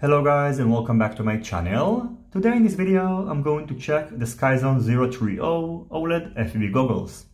Hello guys and welcome back to my channel. Today in this video I'm going to check the Skyzone 03O OLED FPV goggles.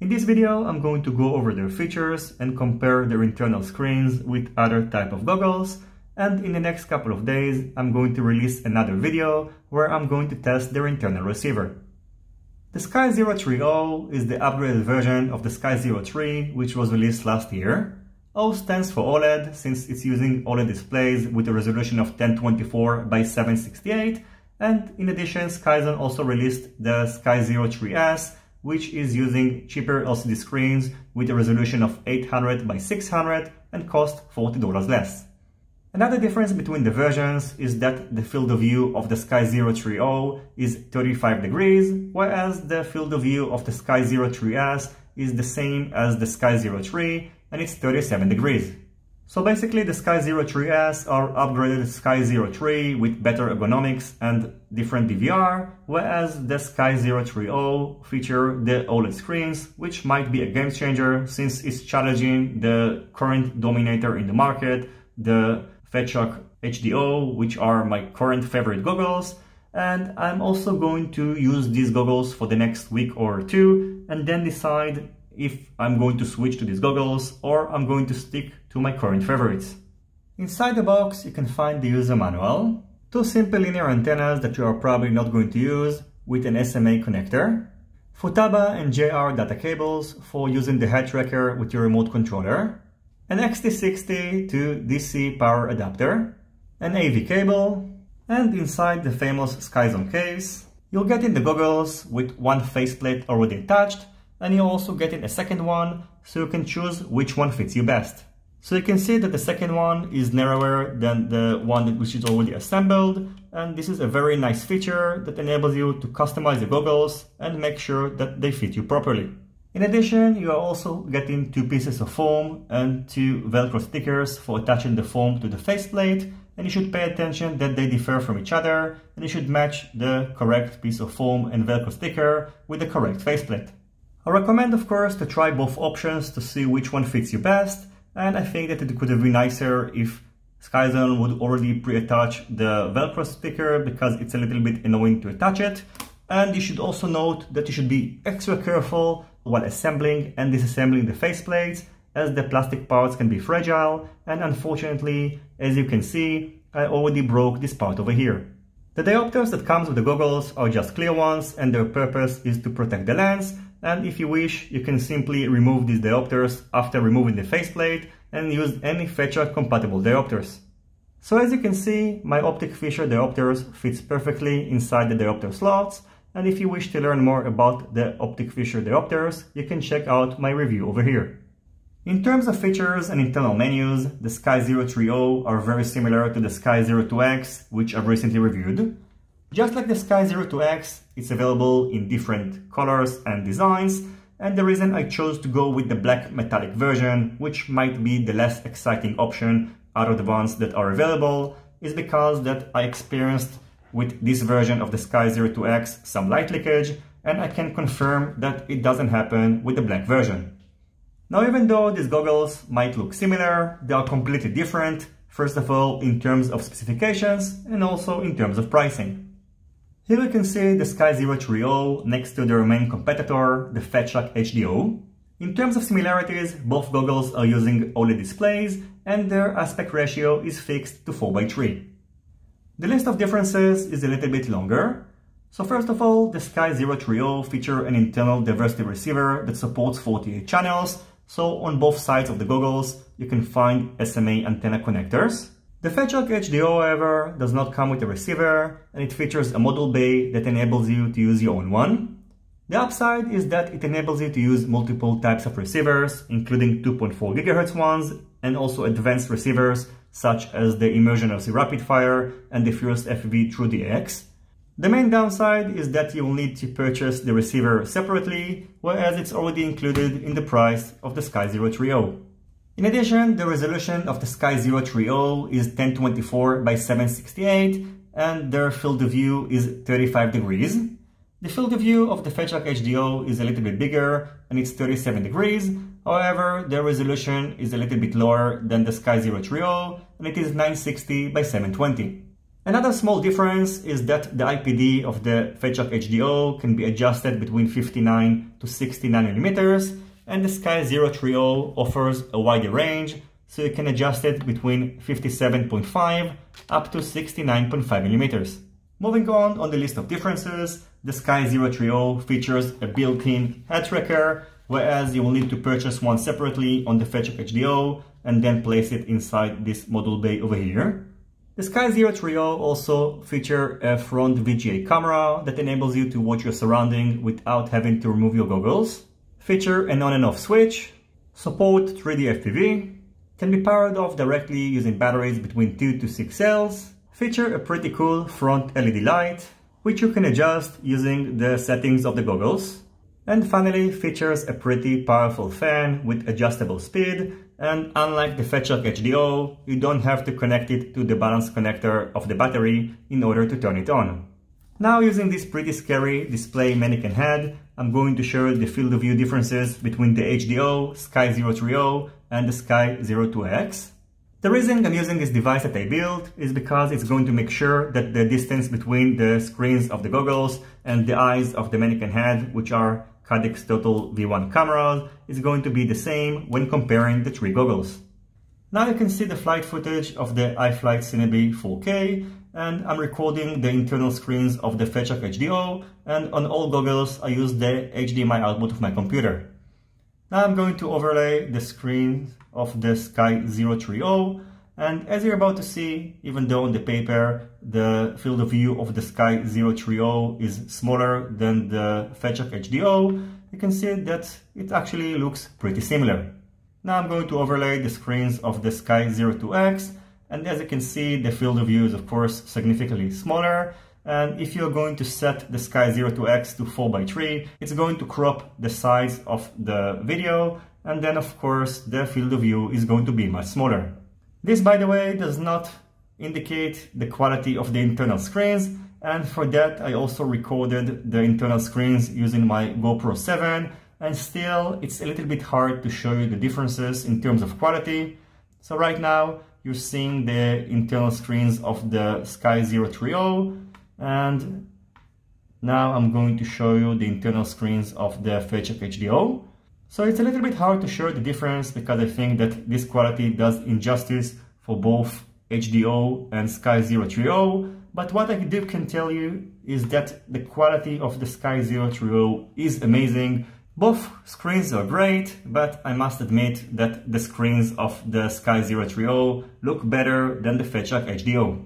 In this video I'm going to go over their features and compare their internal screens with other type of goggles and in the next couple of days I'm going to release another video where I'm going to test their internal receiver. The Sky 03O is the upgraded version of the Sky 03 which was released last year O stands for OLED since it's using OLED displays with a resolution of 1024 by 768 and in addition Skyzone also released the Sky 03S which is using cheaper LCD screens with a resolution of 800 by 600 and cost $40 less. Another difference between the versions is that the field of view of the Sky 03O is 35 degrees, whereas the field of view of the Sky 03S is the same as the Sky 03 and it's 37 degrees. So basically the Sky 03S are upgraded Sky 03 with better ergonomics and different DVR, whereas the Sky 03O feature the OLED screens, which might be a game changer since it's challenging the current dominator in the market, the Fatshark HDO, which are my current favorite goggles, and I'm also going to use these goggles for the next week or two and then decide if I'm going to switch to these goggles or I'm going to stick to my current favorites. Inside the box you can find the user manual, two simple linear antennas that you are probably not going to use with an SMA connector, Futaba and JR data cables for using the head tracker with your remote controller, an XT60 to DC power adapter, an AV cable, and inside the famous Skyzone case, you'll get in the goggles with one faceplate already attached and you're also get in a second one so you can choose which one fits you best. So you can see that the second one is narrower than the one which is already assembled and this is a very nice feature that enables you to customize the goggles and make sure that they fit you properly. In addition, you are also getting two pieces of foam and two velcro stickers for attaching the foam to the faceplate and you should pay attention that they differ from each other and you should match the correct piece of foam and velcro sticker with the correct faceplate. I recommend of course to try both options to see which one fits you best and I think that it could have been nicer if Skyzone would already pre-attach the velcro sticker because it's a little bit annoying to attach it and you should also note that you should be extra careful while assembling and disassembling the faceplates as the plastic parts can be fragile and unfortunately as you can see I already broke this part over here. The diopters that comes with the goggles are just clear ones and their purpose is to protect the lens and if you wish, you can simply remove these diopters after removing the faceplate and use any Fatshark compatible diopters. So as you can see, my Optic Fisher diopters fits perfectly inside the diopter slots, and if you wish to learn more about the Optic Fisher diopters, you can check out my review over here. In terms of features and internal menus, the Sky 03O are very similar to the Sky 02X, which I've recently reviewed. Just like the Sky 02X, it's available in different colors and designs, and the reason I chose to go with the black metallic version, which might be the less exciting option out of the ones that are available, is because that I experienced with this version of the Sky 02X some light leakage, and I can confirm that it doesn't happen with the black version. Now even though these goggles might look similar, they are completely different, first of all in terms of specifications and also in terms of pricing. Here you can see the Sky 03O next to their main competitor, the Fatshark HDO. In terms of similarities, both goggles are using OLED displays and their aspect ratio is fixed to 4x3. The list of differences is a little bit longer. So first of all, the Sky 03O feature an internal diversity receiver that supports 48 channels, so on both sides of the goggles you can find SMA antenna connectors. The Fatshark HDO, however, does not come with a receiver and it features a module bay that enables you to use your own one. The upside is that it enables you to use multiple types of receivers, including 2.4 GHz ones and also advanced receivers such as the ImmersionRC Rapid Fire and the Furious FPV True DX. The main downside is that you will need to purchase the receiver separately, whereas it's already included in the price of the Sky 03O. In addition, the resolution of the Sky 03O is 1024 by 768 and their field of view is 35 degrees. The field of view of the Fatshark HDO is a little bit bigger and it's 37 degrees. However, the resolution is a little bit lower than the Sky Zero 3.0 and it is 960 by 720. Another small difference is that the IPD of the Fatshark HDO can be adjusted between 59 to 69 millimeters and the Sky Zero 3.0 offers a wider range so you can adjust it between 57.5 up to 69.5 millimeters. Moving on on the list of differences, the Sky Zero 3.0 features a built-in head tracker, whereas you will need to purchase one separately on the Fatshark HDO and then place it inside this module bay over here. The Sky Zero 3.0 also feature a front VGA camera that enables you to watch your surrounding without having to remove your goggles. Feature an on and off switch, support 3D FPV, can be powered off directly using batteries between 2 to 6 cells, feature a pretty cool front LED light, which you can adjust using the settings of the goggles, and finally features a pretty powerful fan with adjustable speed, and unlike the Fatshark HDO, you don't have to connect it to the balance connector of the battery in order to turn it on. Now using this pretty scary display mannequin head, I'm going to show the field of view differences between the HDO, Sky 03O and the Sky 02X. The reason I'm using this device that I built is because it's going to make sure that the distance between the screens of the goggles and the eyes of the mannequin head, which are Caddx Turtle V1 cameras, is going to be the same when comparing the three goggles. Now you can see the flight footage of the iFlight Cinebi 4K and I'm recording the internal screens of the Fatshark HDO and on all goggles I use the HDMI output of my computer. Now I'm going to overlay the screen of the Sky 03O and as you're about to see, even though on the paper the field of view of the Sky 03O is smaller than the Fatshark HDO, you can see that it actually looks pretty similar. Now I'm going to overlay the screens of the Sky 02X and as you can see the field of view is of course significantly smaller and if you're going to set the Sky 02X to 4 by 3, it's going to crop the size of the video and then of course the field of view is going to be much smaller. This by the way does not indicate the quality of the internal screens and for that I also recorded the internal screens using my GoPro 7 and still it's a little bit hard to show you the differences in terms of quality. So right now you're seeing the internal screens of the Sky 03O and now I'm going to show you the internal screens of the Fatshark HDO. So it's a little bit hard to show the difference because I think that this quality does injustice for both HDO and Sky 03O but what I do can tell you is that the quality of the Sky 03O is amazing both screens are great, but I must admit that the screens of the Sky 03O look better than the Fatshark HDO.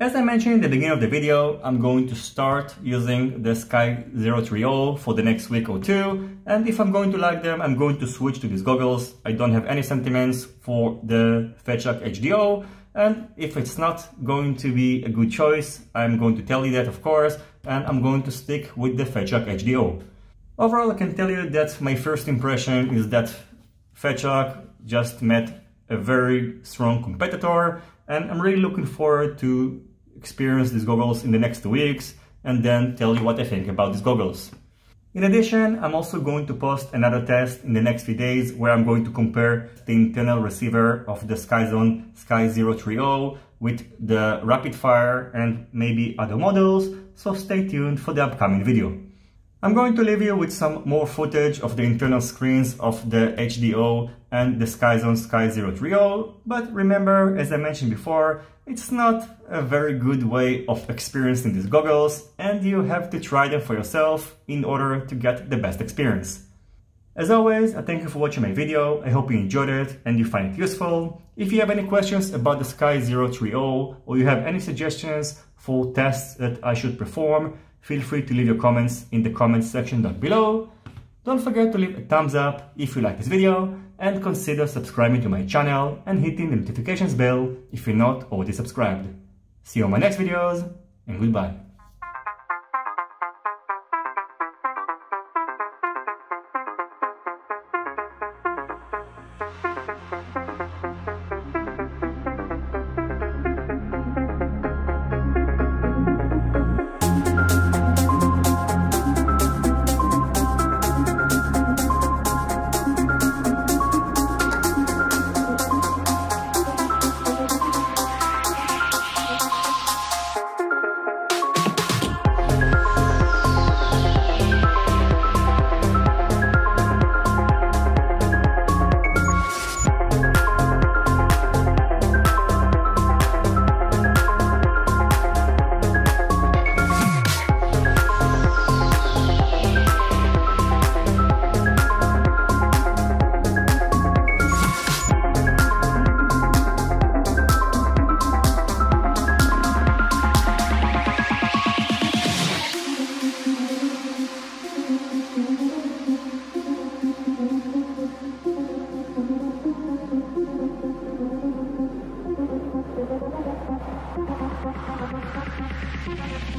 As I mentioned in the beginning of the video, I'm going to start using the Sky 03O for the next week or two, and if I'm going to like them, I'm going to switch to these goggles. I don't have any sentiments for the Fatshark HDO, and if it's not going to be a good choice, I'm going to tell you that of course, and I'm going to stick with the Fatshark HDO. Overall, I can tell you that my first impression is that Fatshark just met a very strong competitor and I'm really looking forward to experience these goggles in the next two weeks and then tell you what I think about these goggles. In addition, I'm also going to post another test in the next few days where I'm going to compare the internal receiver of the Skyzone Sky 03O with the Rapid Fire and maybe other models, so stay tuned for the upcoming video. I'm going to leave you with some more footage of the internal screens of the HDO and the Skyzone Sky 03O, but remember, as I mentioned before, it's not a very good way of experiencing these goggles and you have to try them for yourself in order to get the best experience. As always, I thank you for watching my video, I hope you enjoyed it and you find it useful. If you have any questions about the Sky 03O or you have any suggestions for tests that I should perform, feel free to leave your comments in the comments section down below. Don't forget to leave a thumbs up if you like this video and consider subscribing to my channel and hitting the notifications bell if you're not already subscribed. See you on my next videos and goodbye.